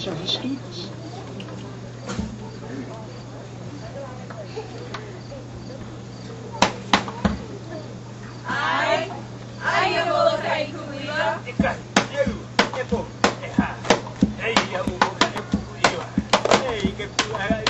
Zo geschiedenis. Ai, ai, eu vou colocar em comida. Ika, eu, é bom, é ha. Ei, eu vou cair com eu. Ei, que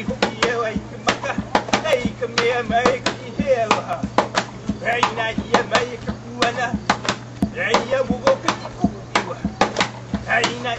ki hoki e wai ka maka Hei ka mea mai ka ki he aloha Rai na i a mai ka puana Rai a wugo ka ki kuku iwa Rai na